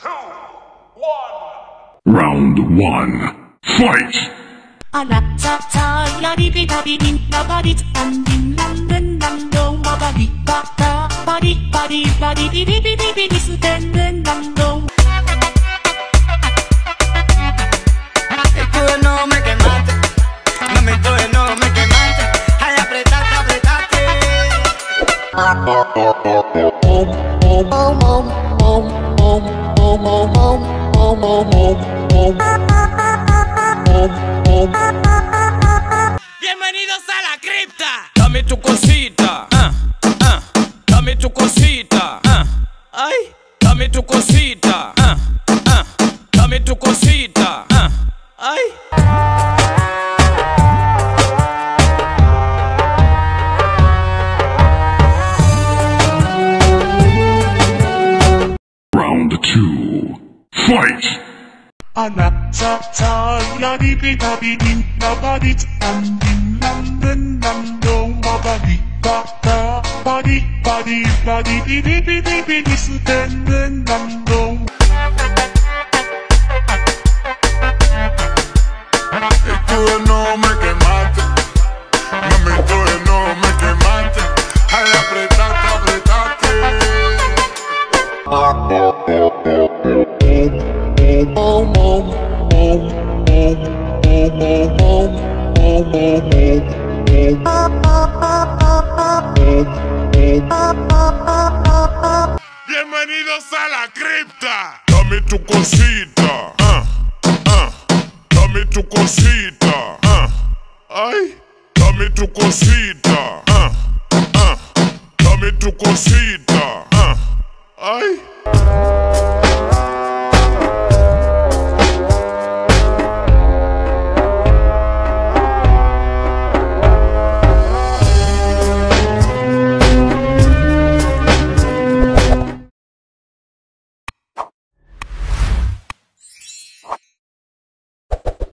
two, one. Round one. Fight! A la Bienvenidos a la cripta. Dame tu cosita, ah, ah. Dame tu cosita, ah. Ay, dame tu cosita. Dame tu cosita. Ay. Two. Fight! Anna, Tatara, Bibi, ba Din, Nabadi, and in London, and no di Bata, di di di di di di di, Bibi, Bibi, Bibi, Bibi, Bienvenidos a la cripta. Dame tu cosita, ah, ah. Dame tu cosita, ah. Ay, dame tu cosita. Dame tu cosita. Ay.